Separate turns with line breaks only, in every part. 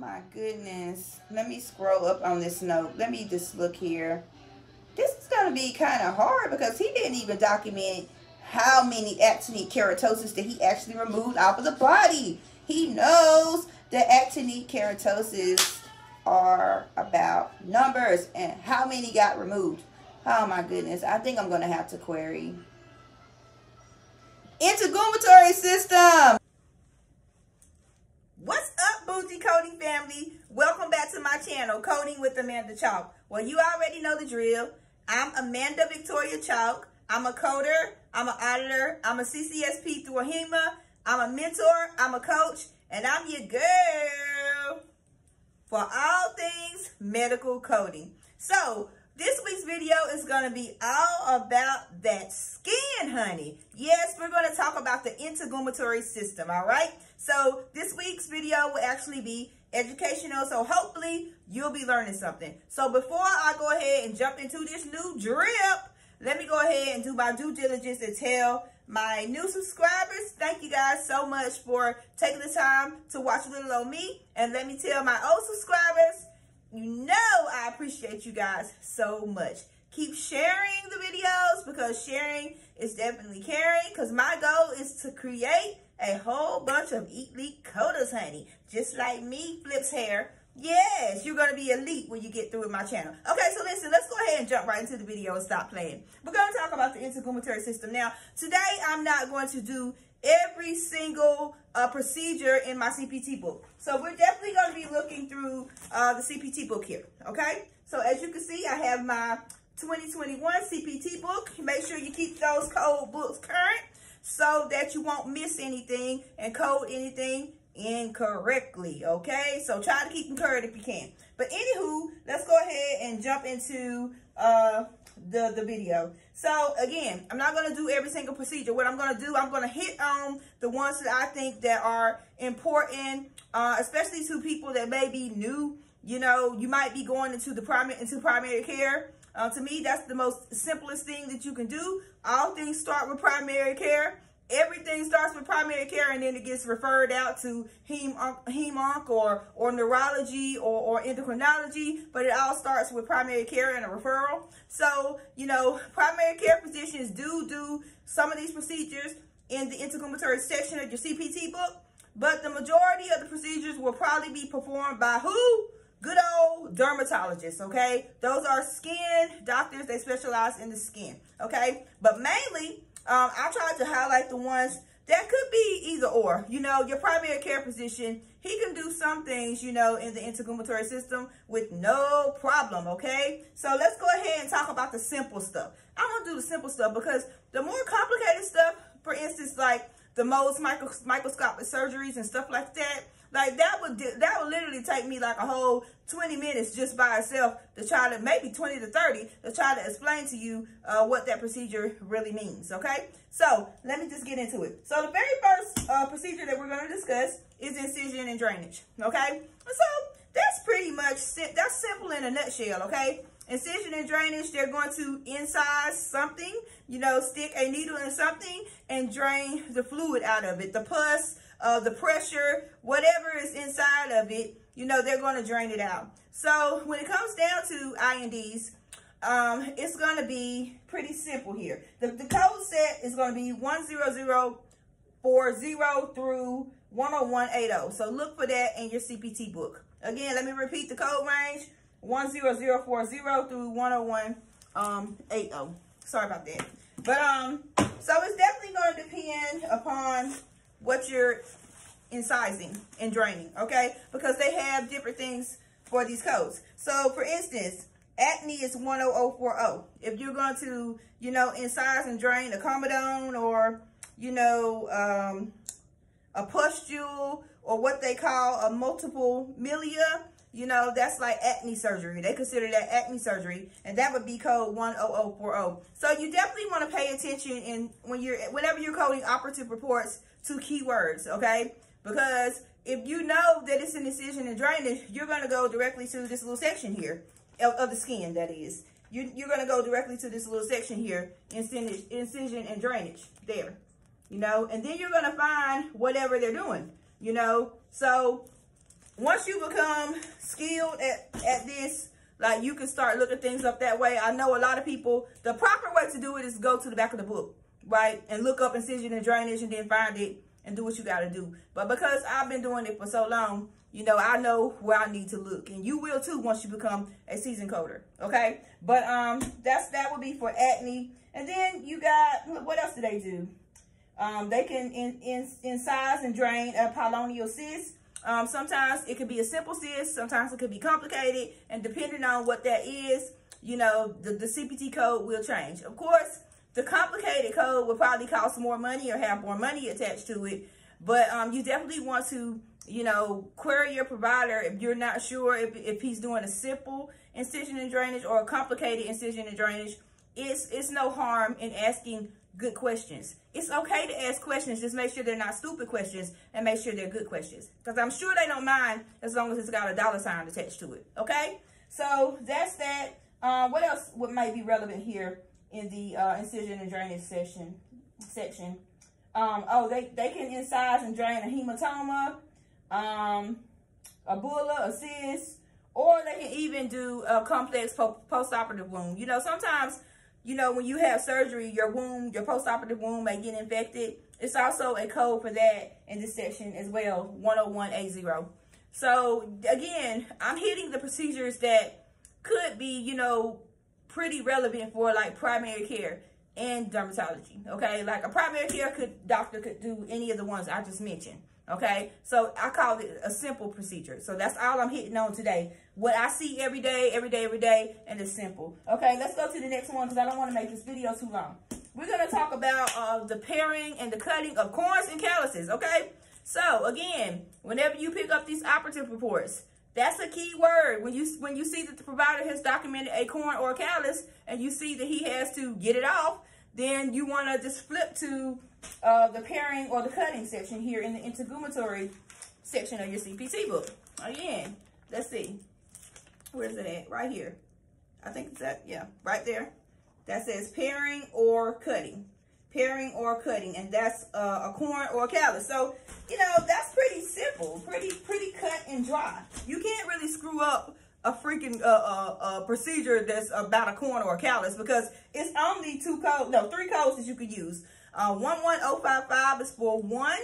my goodness. Let me scroll up on this note. Let me just look here. This is going to be kind of hard because he didn't even document how many actinic keratosis that he actually removed off of the body. He knows that actinic keratosis are about numbers and how many got removed. Oh my goodness. I think I'm going to have to query. Integumentary system. What's up, Bougie Coding family? Welcome back to my channel, Coding with Amanda Chalk. Well, you already know the drill. I'm Amanda Victoria Chalk. I'm a coder, I'm an auditor, I'm a CCSP through AHIMA, I'm a mentor, I'm a coach, and I'm your girl for all things medical coding. So, this week's video is going to be all about that skin, honey. Yes, we're going to talk about the integumentary system, all right? So this week's video will actually be educational, so hopefully you'll be learning something. So before I go ahead and jump into this new drip, let me go ahead and do my due diligence and tell my new subscribers, thank you guys so much for taking the time to watch a Little Old Me. And let me tell my old subscribers, you know I appreciate you guys so much. Keep sharing the videos because sharing is definitely caring because my goal is to create a whole bunch of elite coders, honey. Just like me, Flips hair. Yes, you're going to be elite when you get through with my channel. Okay, so listen, let's go ahead and jump right into the video and stop playing. We're going to talk about the integumentary system. Now, today I'm not going to do every single uh, procedure in my CPT book. So we're definitely going to be looking through uh, the CPT book here, okay? So as you can see, I have my 2021 CPT book. Make sure you keep those code books current so that you won't miss anything and code anything incorrectly, okay? So try to keep them current if you can. But anywho, let's go ahead and jump into uh, the, the video. So again, I'm not going to do every single procedure. What I'm going to do, I'm going to hit on the ones that I think that are important, uh, especially to people that may be new. You know, you might be going into the primary into primary care. Uh, to me, that's the most simplest thing that you can do. All things start with primary care everything starts with primary care and then it gets referred out to heme or, or neurology or, or endocrinology, but it all starts with primary care and a referral. So, you know, primary care physicians do do some of these procedures in the integumentary section of your CPT book, but the majority of the procedures will probably be performed by who? Good old dermatologists, okay? Those are skin doctors. They specialize in the skin, okay? But mainly, um, I tried to highlight the ones that could be either or. You know, your primary care physician, he can do some things, you know, in the integumentary system with no problem, okay? So let's go ahead and talk about the simple stuff. I'm going to do the simple stuff because the more complicated stuff, for instance, like the Mohs micro microscopic surgeries and stuff like that, like that would that would literally take me like a whole 20 minutes just by itself to try to maybe 20 to 30 to try to explain to you uh, what that procedure really means. Okay, so let me just get into it. So the very first uh, procedure that we're going to discuss is incision and drainage. Okay, so that's pretty much that's simple in a nutshell. Okay. Incision and drainage, they're going to incise something, you know, stick a needle in something and drain the fluid out of it. The pus, uh, the pressure, whatever is inside of it, you know, they're going to drain it out. So when it comes down to I&Ds, um, it's going to be pretty simple here. The, the code set is going to be 10040 through 10180. So look for that in your CPT book. Again, let me repeat the code range, 10040 through 10180. Um, Sorry about that. But, um, so it's definitely going to depend upon what you're incising and draining, okay? Because they have different things for these codes. So, for instance, acne is 10040. If you're going to, you know, incise and drain a comedone or, you know, um, a pustule or what they call a multiple milia, you know, that's like acne surgery. They consider that acne surgery, and that would be code 10040. So you definitely want to pay attention in when you're whenever you're coding operative reports to keywords, okay? Because if you know that it's an incision and drainage, you're going to go directly to this little section here of, of the skin, that is. You, you're going to go directly to this little section here, incision, incision and drainage, there. You know, and then you're going to find whatever they're doing, you know. So once you become skilled at, at this, like you can start looking things up that way. I know a lot of people, the proper way to do it is go to the back of the book, right? And look up incision and drainage and then find it and do what you got to do. But because I've been doing it for so long, you know, I know where I need to look. And you will too once you become a seasoned coder, okay? But um, that's that would be for acne. And then you got, what else do they do? Um, they can in, in, incise and drain a pilonidal cyst. Um, sometimes it could be a simple cyst. Sometimes it could be complicated. And depending on what that is, you know, the, the CPT code will change. Of course, the complicated code would probably cost more money or have more money attached to it. But um, you definitely want to, you know, query your provider if you're not sure if, if he's doing a simple incision and drainage or a complicated incision and drainage. It's, it's no harm in asking good questions. It's okay to ask questions. Just make sure they're not stupid questions and make sure they're good questions. Because I'm sure they don't mind as long as it's got a dollar sign attached to it. Okay? So that's that. Um, what else what might be relevant here in the uh, incision and drainage session section? Um, oh, they, they can incise and drain a hematoma, um, a bulla, a cyst, or they can even do a complex po post-operative wound. You know, sometimes you know, when you have surgery, your wound, your post-operative wound may get infected. It's also a code for that in this section as well, 10180. So again, I'm hitting the procedures that could be, you know, pretty relevant for like primary care and dermatology. Okay, like a primary care could doctor could do any of the ones I just mentioned. Okay, so I call it a simple procedure. So that's all I'm hitting on today. What I see every day, every day, every day, and it's simple. Okay, let's go to the next one because I don't want to make this video too long. We're going to talk about uh, the paring and the cutting of corns and calluses. Okay, so again, whenever you pick up these operative reports, that's a key word. When you when you see that the provider has documented a corn or a callus and you see that he has to get it off, then you want to just flip to uh, the paring or the cutting section here in the integumentary section of your CPT book. Again, let's see. Where's it at? Right here. I think it's that, yeah, right there. That says paring or cutting. Paring or cutting, and that's uh, a corn or a callus. So, you know, that's pretty simple, pretty pretty cut and dry. You can't really screw up a freaking uh, uh, uh, procedure that's about a corn or a callus because it's only two codes, no, three codes that you could use. Uh, 11055 is for one.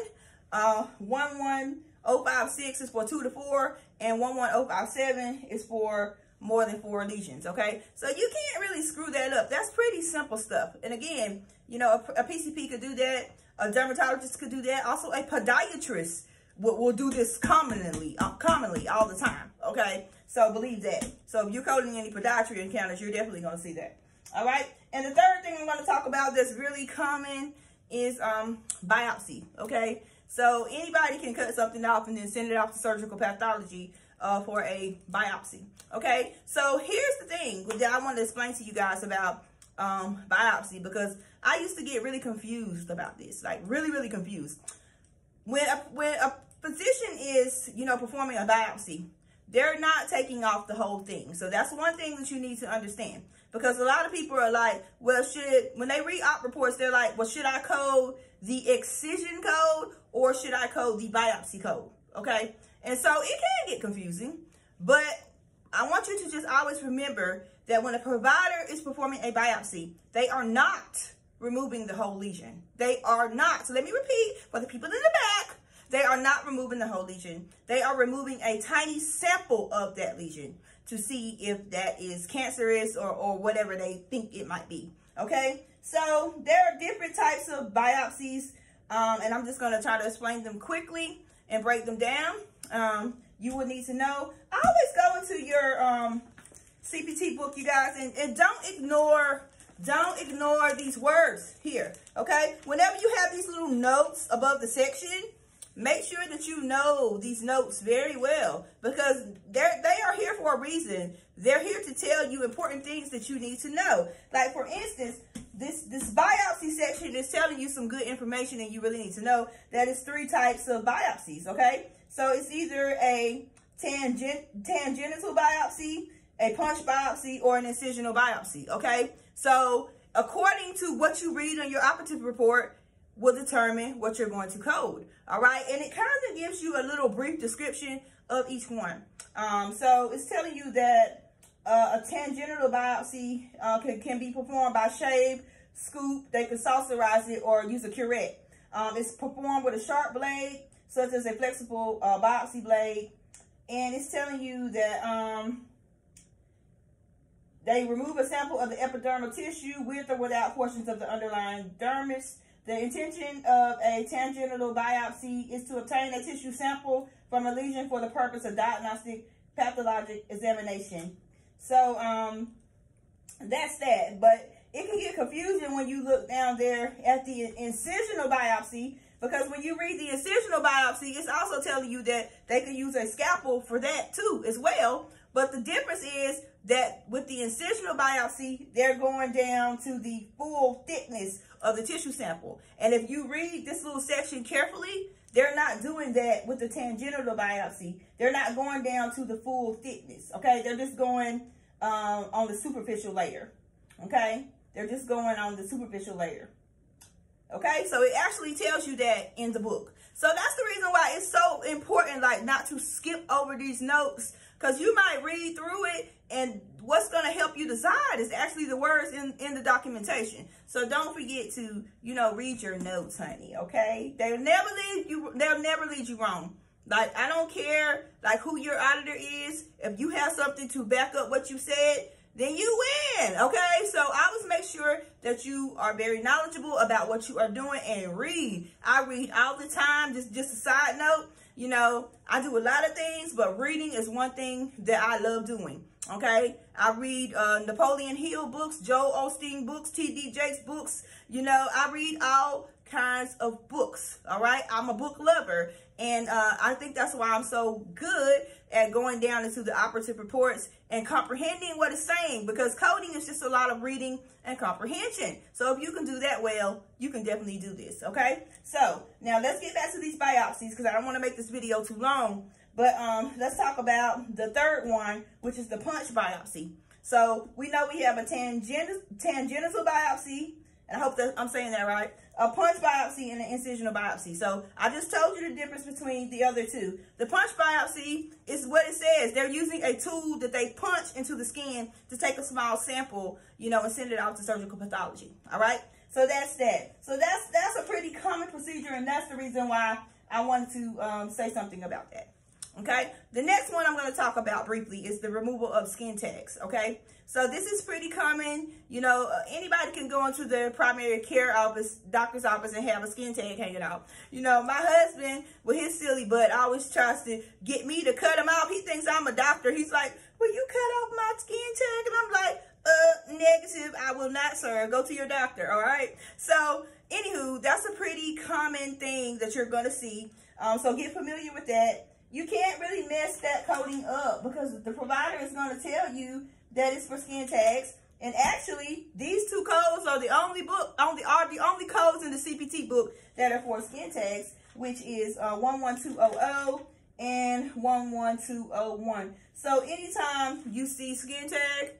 Uh, 11056 is for two to four. And 11057 is for more than four lesions, okay? So you can't really screw that up. That's pretty simple stuff. And again, you know, a, a PCP could do that. A dermatologist could do that. Also, a podiatrist will, will do this commonly, uh, commonly all the time, okay? So believe that. So if you're coding any podiatry encounters, you're definitely going to see that. All right. And the third thing I'm going to talk about that's really common is um, biopsy. Okay. So anybody can cut something off and then send it off to surgical pathology uh, for a biopsy. Okay. So here's the thing that I want to explain to you guys about um, biopsy because I used to get really confused about this, like really, really confused. When a, when a physician is, you know, performing a biopsy, they're not taking off the whole thing. So that's one thing that you need to understand. Because a lot of people are like, well, should, when they read op reports, they're like, well, should I code the excision code or should I code the biopsy code? Okay. And so it can get confusing, but I want you to just always remember that when a provider is performing a biopsy, they are not removing the whole lesion. They are not. So let me repeat for the people in the back. They are not removing the whole lesion. They are removing a tiny sample of that lesion to see if that is cancerous or, or whatever they think it might be. Okay, so there are different types of biopsies, um, and I'm just going to try to explain them quickly and break them down. Um, you would need to know. Always go into your um, CPT book, you guys, and, and don't ignore don't ignore these words here, okay? Whenever you have these little notes above the section, Make sure that you know these notes very well because they're, they are here for a reason. They're here to tell you important things that you need to know. Like, for instance, this, this biopsy section is telling you some good information and you really need to know that it's three types of biopsies, okay? So it's either a tangent, tangential biopsy, a punch biopsy, or an incisional biopsy, okay? So according to what you read on your operative report, will determine what you're going to code. All right. And it kind of gives you a little brief description of each one. Um, so it's telling you that uh, a tangential biopsy uh, can, can be performed by shave, scoop, they can saucerize it or use a curette. Um, it's performed with a sharp blade, such as a flexible uh, biopsy blade. And it's telling you that um, they remove a sample of the epidermal tissue with or without portions of the underlying dermis. The intention of a tangential biopsy is to obtain a tissue sample from a lesion for the purpose of diagnostic pathologic examination. So um, that's that. But it can get confusing when you look down there at the incisional biopsy because when you read the incisional biopsy, it's also telling you that they can use a scalpel for that too as well. But the difference is that with the incisional biopsy, they're going down to the full thickness of the tissue sample. And if you read this little section carefully, they're not doing that with the tangential biopsy. They're not going down to the full thickness, okay? They're just going um, on the superficial layer, okay? They're just going on the superficial layer. Okay, so it actually tells you that in the book. So that's the reason why it's so important, like, not to skip over these notes because you might read through it and what's going to help you decide is actually the words in, in the documentation. So don't forget to, you know, read your notes, honey, okay? They'll never lead you, they'll never lead you wrong. Like, I don't care, like, who your auditor is. If you have something to back up what you said, then you win, okay? So I always make sure that you are very knowledgeable about what you are doing and read. I read all the time, just, just a side note. You know, I do a lot of things, but reading is one thing that I love doing. Okay, I read uh, Napoleon Hill books, Joel Osteen books, T.D. Jakes books. You know, I read all kinds of books. All right, I'm a book lover, and uh, I think that's why I'm so good at going down into the operative reports and comprehending what it's saying because coding is just a lot of reading and comprehension. So if you can do that well, you can definitely do this, okay? So now let's get back to these biopsies because I don't want to make this video too long. But um, let's talk about the third one, which is the punch biopsy. So we know we have a tangential, biopsy, and I hope that I'm saying that right a punch biopsy and an incisional biopsy. So I just told you the difference between the other two. The punch biopsy is what it says. They're using a tool that they punch into the skin to take a small sample, you know, and send it out to surgical pathology. All right. So that's that. So that's that's a pretty common procedure, and that's the reason why I wanted to um, say something about that. Okay. The next one I'm going to talk about briefly is the removal of skin tags. Okay. So this is pretty common. You know, uh, anybody can go into the primary care office, doctor's office, and have a skin tag hanging out. You know, my husband, with his silly butt, always tries to get me to cut him off. He thinks I'm a doctor. He's like, will you cut off my skin tag? And I'm like, uh, negative. I will not, sir. Go to your doctor, all right? So, anywho, that's a pretty common thing that you're going to see. Um, so get familiar with that. You can't really mess that coding up because the provider is going to tell you that it's for skin tags. And actually, these two codes are the only book, only are the only codes in the CPT book that are for skin tags, which is uh, 11200 and 11201. So anytime you see skin tag,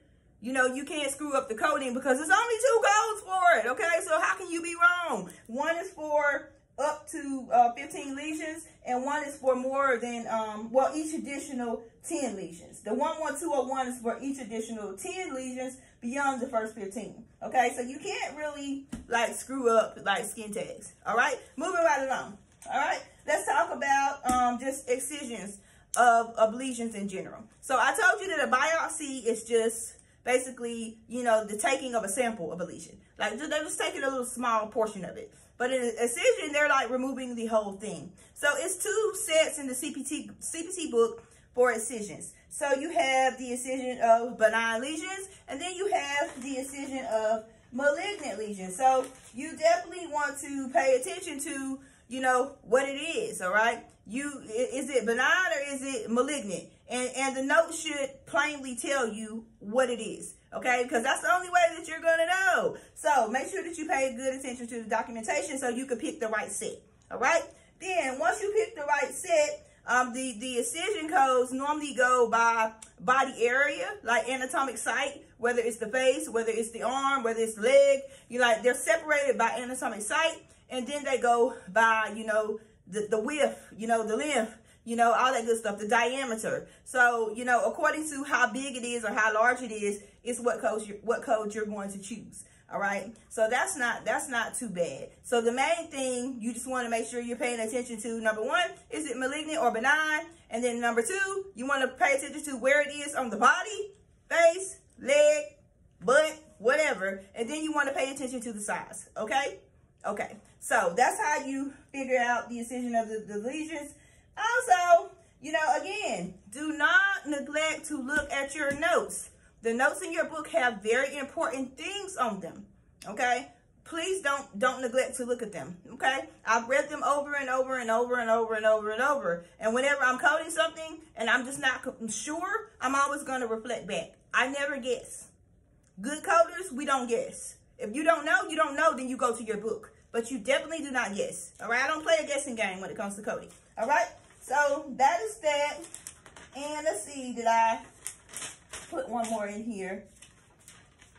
you know, you can't screw up the coding because there's only two codes for it, okay? So how can you be wrong? One is for up to uh, 15 lesions, and one is for more than, um, well, each additional 10 lesions. The 11201 is for each additional 10 lesions beyond the first 15. Okay, so you can't really, like, screw up, like, skin tags. All right, moving right along. All right, let's talk about um, just excisions of, of lesions in general. So I told you that a biopsy is just basically, you know, the taking of a sample of a lesion. Like, they're just taking a little small portion of it. But in a excision, they're like removing the whole thing. So it's two sets in the CPT CPT book for excisions. So you have the excision of benign lesions, and then you have the excision of malignant lesions. So you definitely want to pay attention to, you know, what it is, all right? You Is it benign or is it malignant? And, and the note should plainly tell you what it is okay? Because that's the only way that you're going to know. So make sure that you pay good attention to the documentation so you can pick the right set, all right? Then once you pick the right set, um, the, the excision codes normally go by body area, like anatomic site, whether it's the face, whether it's the arm, whether it's leg. You like they're separated by anatomic site, and then they go by you know the the width, you know the length, you know all that good stuff, the diameter. So you know according to how big it is or how large it it's is what code you're, what code you're going to choose. All right. So that's not that's not too bad. So the main thing you just want to make sure you're paying attention to number one, is it malignant or benign? And then number two, you want to pay attention to where it is on the body, face, leg, butt, whatever. And then you want to pay attention to the size. Okay? Okay. So that's how you figure out the incision of the, the lesions. Also, you know, again, do not neglect to look at your notes. The notes in your book have very important things on them, okay? Please don't don't neglect to look at them, okay? I've read them over and over and over and over and over and over. And whenever I'm coding something and I'm just not sure, I'm always going to reflect back. I never guess. Good coders, we don't guess. If you don't know, you don't know, then you go to your book. But you definitely do not guess. All right? I don't play a guessing game when it comes to coding. All right? So that is that. And let's see, did I put one more in here.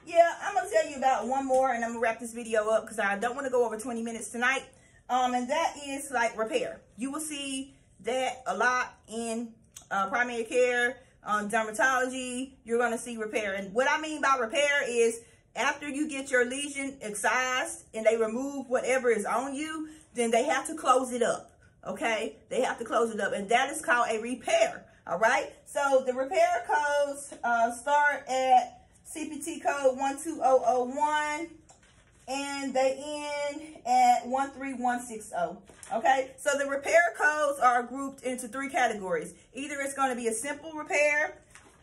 Yeah, I'm going to tell you about one more and I'm going to wrap this video up because I don't want to go over 20 minutes tonight. Um, and that is like repair. You will see that a lot in uh, primary care, um, dermatology. You're going to see repair. And what I mean by repair is after you get your lesion excised and they remove whatever is on you, then they have to close it up. Okay? They have to close it up. And that is called a repair. All right. So the repair codes uh, start at CPT code 12001 and they end at 13160. Okay. So the repair codes are grouped into three categories. Either it's going to be a simple repair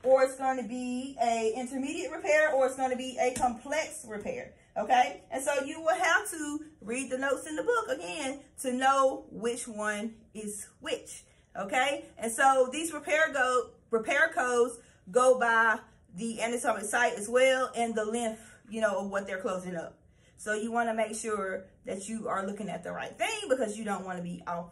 or it's going to be a intermediate repair or it's going to be a complex repair. Okay. And so you will have to read the notes in the book again to know which one is which. Okay, and so these repair go repair codes go by the anatomic site as well and the length, you know, of what they're closing up. So you want to make sure that you are looking at the right thing because you don't want to be off.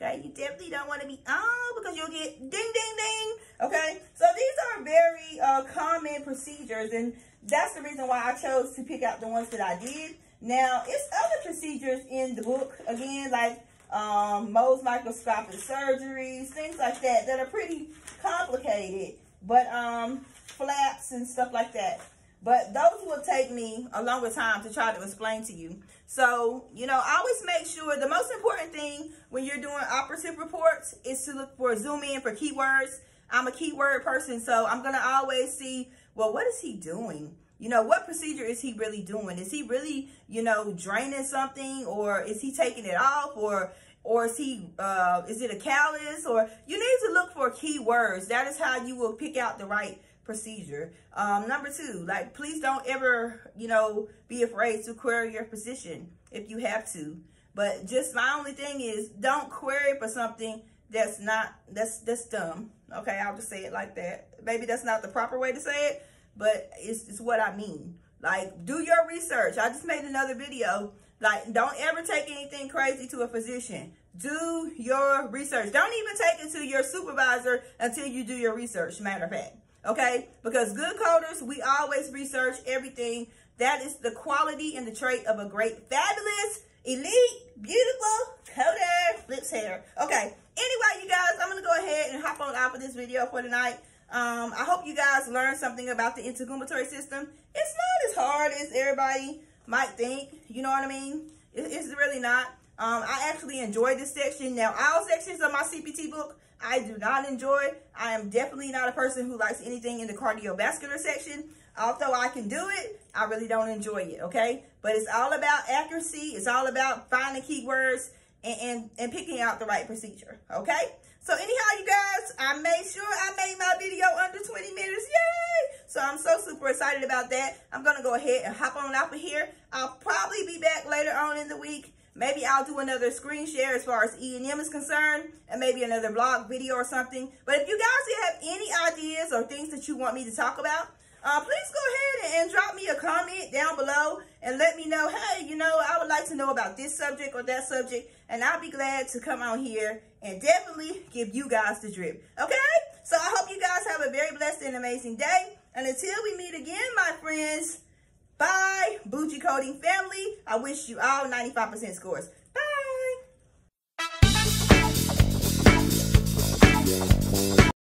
Okay, you definitely don't want to be off because you'll get ding, ding, ding. Okay, so these are very uh, common procedures, and that's the reason why I chose to pick out the ones that I did. Now, it's other procedures in the book, again, like um, Mohs microscopic surgeries, things like that, that are pretty complicated, but um, flaps and stuff like that. But those will take me a longer time to try to explain to you. So, you know, always make sure the most important thing when you're doing operative reports is to look for zoom in for keywords. I'm a keyword person, so I'm going to always see, well, what is he doing? You know, what procedure is he really doing? Is he really, you know, draining something or is he taking it off or or is he uh is it a callus or you need to look for keywords. That is how you will pick out the right procedure. Um, number two, like please don't ever, you know, be afraid to query your physician if you have to. But just my only thing is don't query for something that's not that's that's dumb. Okay, I'll just say it like that. Maybe that's not the proper way to say it, but it's, it's what I mean. Like, do your research. I just made another video. Like, don't ever take anything crazy to a physician. Do your research. Don't even take it to your supervisor until you do your research, matter of fact. Okay? Because good coders, we always research everything. That is the quality and the trait of a great, fabulous, elite, beautiful coder. Flips hair. Okay. Anyway, you guys, I'm going to go ahead and hop on out of this video for tonight. Um, I hope you guys learned something about the integumentary system. It's not as hard as everybody might think. You know what I mean? It, it's really not. Um, I actually enjoy this section. Now, all sections of my CPT book, I do not enjoy. I am definitely not a person who likes anything in the cardiovascular section. Although I can do it, I really don't enjoy it, okay? But it's all about accuracy. It's all about finding keywords and, and, and picking out the right procedure, okay? So anyhow, you guys, I made sure I made my video under 20 minutes. Yay! So I'm so super excited about that. I'm going to go ahead and hop on out of here. I'll probably be back later on in the week. Maybe I'll do another screen share as far as E&M is concerned and maybe another blog video or something. But if you guys have any ideas or things that you want me to talk about, uh, please go ahead and, and drop me a comment down below and let me know, hey, you know, I would like to know about this subject or that subject, and I'll be glad to come on here and definitely give you guys the drip. Okay? So I hope you guys have a very blessed and amazing day. And until we meet again, my friends, bye, Bougie Coding family. I wish you all 95% scores.